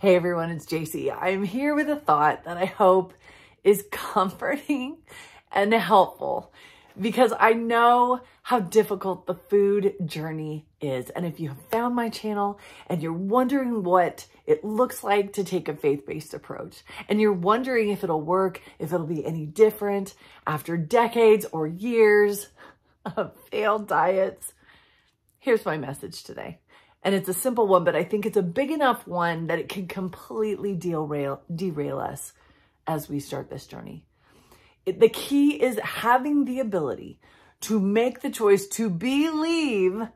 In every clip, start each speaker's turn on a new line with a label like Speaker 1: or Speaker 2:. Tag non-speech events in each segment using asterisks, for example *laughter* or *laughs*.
Speaker 1: Hey everyone, it's Jaci. I'm here with a thought that I hope is *laughs* comforting and helpful because I know how difficult the food journey is. And if you have found my channel and you're wondering what it looks like to take a faith-based approach, and you're wondering if it'll work, if it'll be any different after decades or years *laughs* of failed diets, here's my message today. And it's a simple one, but I think it's a big enough one that it can completely derail, derail us as we start this journey. It, the key is having the ability to make the choice to believe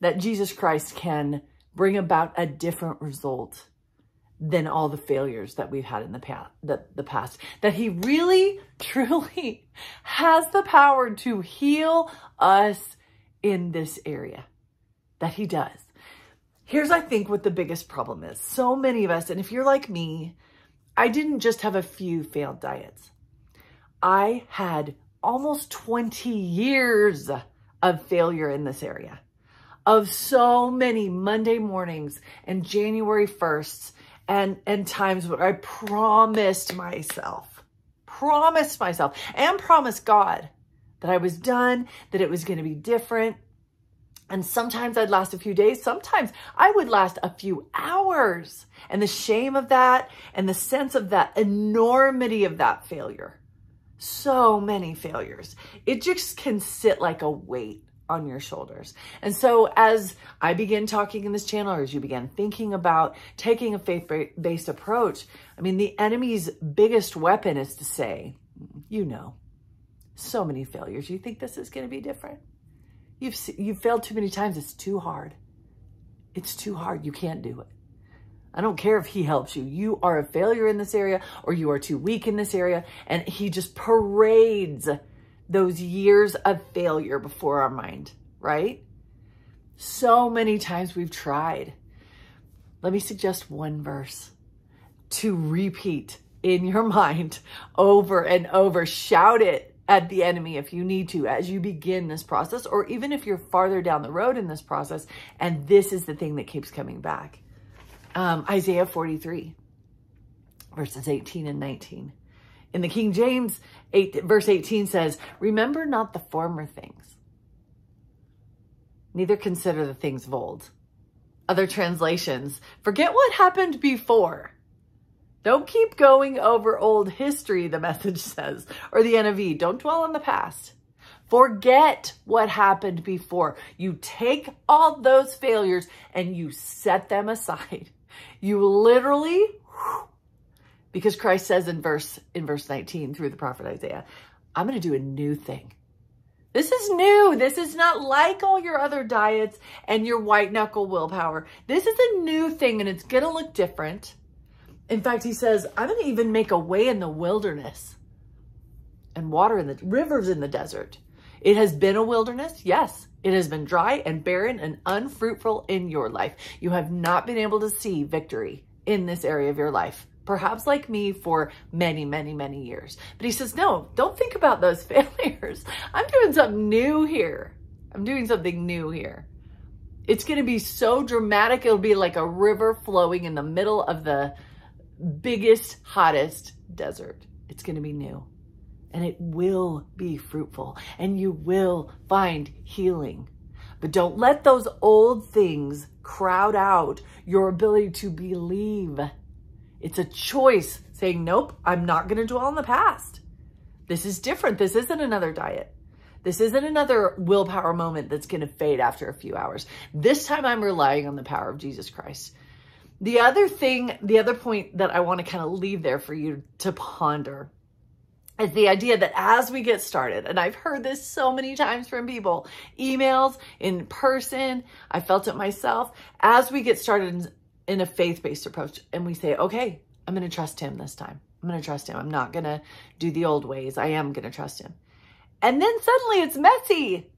Speaker 1: that Jesus Christ can bring about a different result than all the failures that we've had in the past, the, the past. That he really, *laughs* truly has the power to heal us in this area. That he does. Here's, I think, what the biggest problem is. So many of us, and if you're like me, I didn't just have a few failed diets. I had almost 20 years of failure in this area of so many Monday mornings and January 1st and, and times where I promised myself, promised myself and promised God that I was done, that it was going to be different. And sometimes I'd last a few days. Sometimes I would last a few hours. And the shame of that and the sense of that enormity of that failure so many failures. It just can sit like a weight on your shoulders. And so as I begin talking in this channel, or as you begin thinking about taking a faith-based approach, I mean, the enemy's biggest weapon is to say, mm, you know, so many failures. You think this is going to be different? You've, you've failed too many times. It's too hard. It's too hard. You can't do it. I don't care if he helps you. You are a failure in this area or you are too weak in this area. And he just parades those years of failure before our mind, right? So many times we've tried. Let me suggest one verse to repeat in your *laughs* mind over and over. Shout it at the enemy if you need to as you begin this process, or even if you're farther down the road in this process and this is the thing that keeps coming back um, Isaiah 43, verses 18 and 19. In the King James, 8, verse 18 says, Remember not the former things, neither consider the things of old. Other translations, forget what happened before. Don't keep going over old history, the message *laughs* says, or the NIV. Don't dwell on the past. Forget what happened before. You take all those failures and you set them aside *laughs* you literally, because Christ says in verse, in verse 19 through the prophet Isaiah, I'm going to do a new thing. This is new. This is not like all your other diets and your white knuckle willpower. This is a new thing and it's going to look different. In fact, he says, I'm going to even make a way in the wilderness and water in the rivers in the desert. It has been a wilderness. Yes. It has been dry and barren and unfruitful in your life. You have not been able to see victory in this area of your life, perhaps like me for many, many, many years. But he says, no, don't think about those *laughs* failures. I'm doing something new here. I'm doing something new here. It's going to be so dramatic. It'll be like a river flowing in the middle of the biggest, hottest desert. It's going to be new and it will be fruitful and you will find healing. But don't let those old things crowd out your ability to believe. It's a choice saying, nope, I'm not going to dwell on the past. This is different. This isn't another diet. This isn't another willpower moment that's going to fade after a few hours. This time I'm relying on the power of Jesus Christ. The other thing, the other point that I want to kind of leave there for you to ponder is the idea that as we get started, and I've heard this so many times from people, emails, in person, I felt it myself, as we get started in, a faith-based approach and we say, okay, I'm going to trust him this time. I'm going to trust him. I'm not going to do the old ways. I am going to trust him. And then suddenly it's messy.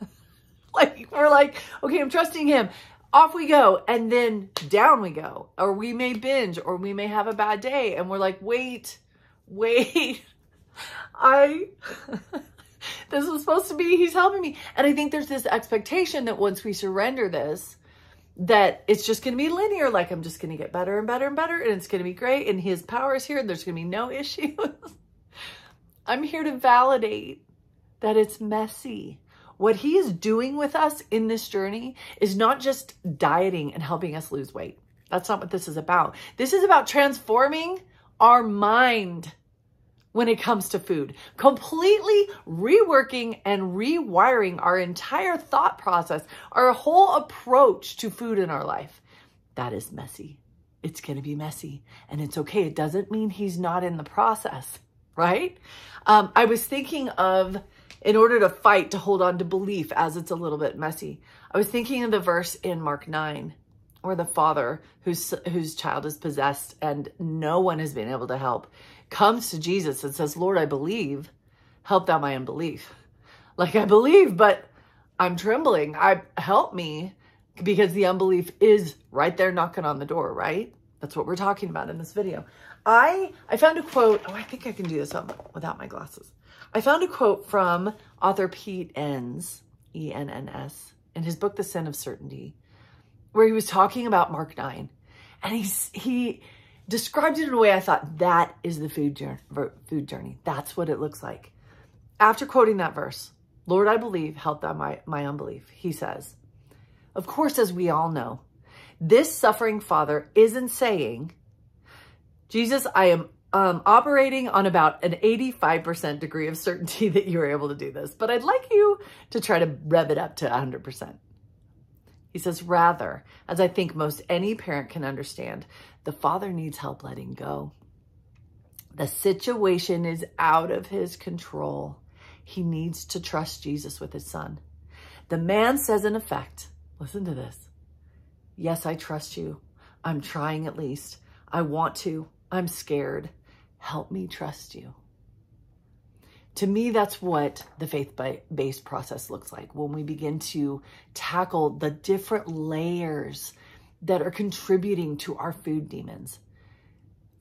Speaker 1: *laughs* like we're like, okay, I'm trusting him. Off we go. And then down we go. Or we may binge or we may have a bad day. And we're like, wait, wait. *laughs* I, *laughs* this was supposed to be, he's helping me. And I think there's this expectation that once we surrender this, that it's just going to be linear. Like I'm just going to get better and better and better and it's going to be great. And his power is here and there's going to be no *laughs* issues. I'm here to validate that it's messy. What he is doing with us in this journey is not just dieting and helping us lose weight. That's not what this is about. This is about transforming our mind when it comes to food, completely reworking and rewiring our entire thought process, our whole approach to food in our life. That is messy. It's going to be messy and it's okay. It doesn't mean he's not in the process, right? Um, I was thinking of, in order to fight, to hold on to belief as it's a little bit messy. I was thinking of the verse in Mark 9 where the father whose whose child is possessed and no one has been able to help comes to Jesus and says, Lord, I believe, help thou my unbelief. Like I believe, but I'm trembling. I help me because the unbelief is right there knocking on the door, right? That's what we're talking about in this video. I I found a quote. Oh, I think I can do this without my glasses. I found a quote from author Pete Enns, E-N-N-S, in his book, The Sin of Certainty where he was talking about Mark 9. And he's, he described it in a way I thought that is the food journey, food journey. That's what it looks like. After quoting that verse, Lord, I believe, help thou my, my unbelief, he says, of course, as we all know, this suffering father isn't saying, Jesus, I am um, operating on about an 85% degree of certainty *laughs* that you were able to do this, but I'd like you to try to rev it up to 100%. He says, rather, as I think most any parent can understand, the father needs help letting go. The situation is out of his control. He needs to trust Jesus with his son. The man says, in effect, listen to this. Yes, I trust you. I'm trying at least. I want to. I'm scared. Help me trust you. To me, that's what the faith-based process looks like when we begin to tackle the different layers that are contributing to our food demons.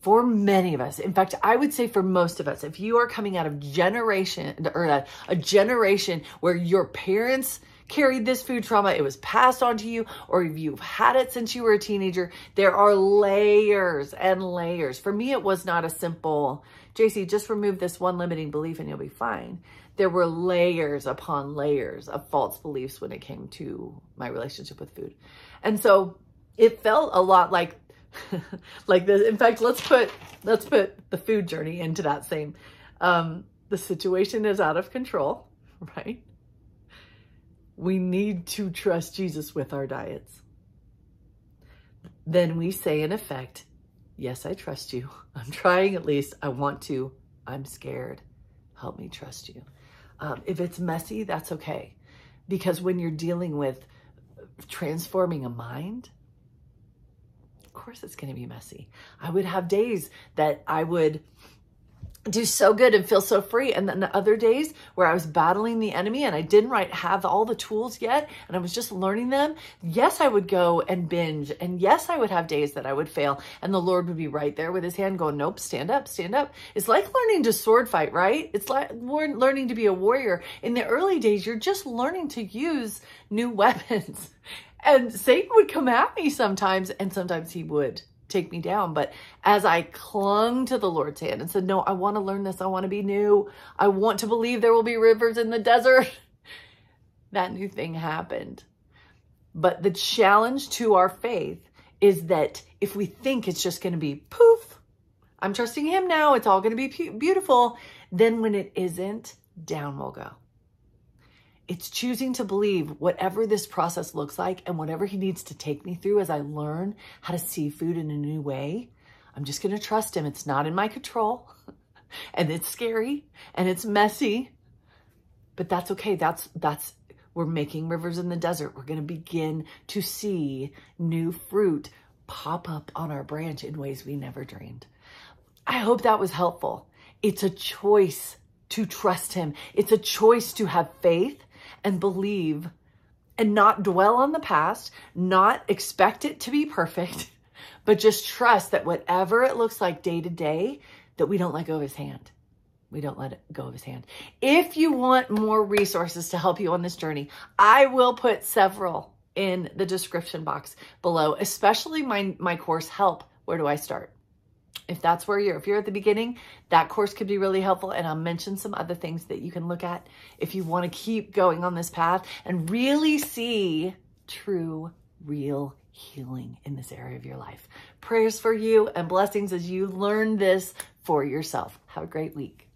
Speaker 1: For many of us, in fact, I would say for most of us, if you are coming out of generation or a, a generation where your parents carried this food trauma, it was passed on to you, or if you've had it since you were a teenager, there are layers and layers. For me, it was not a simple, Jaci, just remove this one limiting belief and you'll be fine. There were layers upon layers of false beliefs when it came to my relationship with food. And so it felt a lot like *laughs* like this. In fact, let's put let's put the food journey into that same um the situation is out of control, *laughs* right? We need to trust Jesus with our diets. Then we say, in effect, Yes, I trust you. *laughs* I'm trying at least. I want to. I'm scared. Help me trust you. Um, if it's messy, that's okay. Because when you're dealing with transforming a mind, of course it's going to be messy. I would have days that I would do so good and feel so free. And then the other days where I was battling the enemy and I didn't right have all the tools yet and I was just learning them. Yes, I would go and binge. And yes, I would have days that I would fail and the Lord would be right there with his hand going, nope, stand up, stand up. It's like learning to sword fight, right? It's like learning to be a warrior. In the early days, you're just learning to use new *laughs* weapons. And Satan would come at me sometimes and sometimes he would take me down. But as I clung to the Lord's hand and said, no, I want to learn this. I want to be new. I want to believe there will be rivers in the desert. *laughs* that new thing happened. But the challenge to our faith is that if we think it's just going to be poof, I'm trusting him now. It's all going to be beautiful. Then when it isn't, down we'll go. It's choosing to believe whatever this process looks like and whatever he needs to take me through as I learn how to see food in a new way. I'm just going to trust him. It's not in my control *laughs* and it's scary and it's messy, but that's okay. That's, that's, we're making rivers in the desert. We're going to begin to see new fruit pop up on our branch in ways we never dreamed. I hope that was helpful. It's a choice to trust him. It's a choice to have faith and believe and not dwell on the past, not expect it to be perfect, *laughs* but just trust that whatever it looks like day to day, that we don't let go of his hand. We don't let it go of his hand. If you want more resources to help you on this journey, I will put several in the description box below, especially my, my course, Help, Where Do I Start? If that's where you're, if you're at the beginning, that course could be really helpful. And I'll mention some other things that you can look at if you want to keep going on this path and really see true, real healing in this area of your life. Prayers for you and blessings as you learn this for yourself. Have a great week.